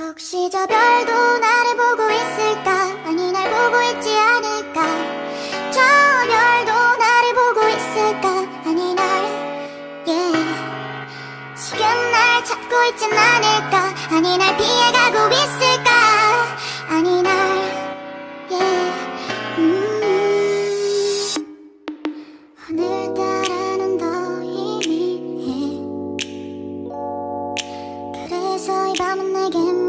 혹시 저 별도 나를 보고 있을까? 아니 날 보고 있지 않을까? 저 별도 나를 보고 있을까? 아니 날 yeah. 지금 날 찾고 있진 않을까? 아니 날 피해가고 있을까? 아니 날 예. 음. 오늘따라는 더 희미해. 그래서 이 밤은 내겐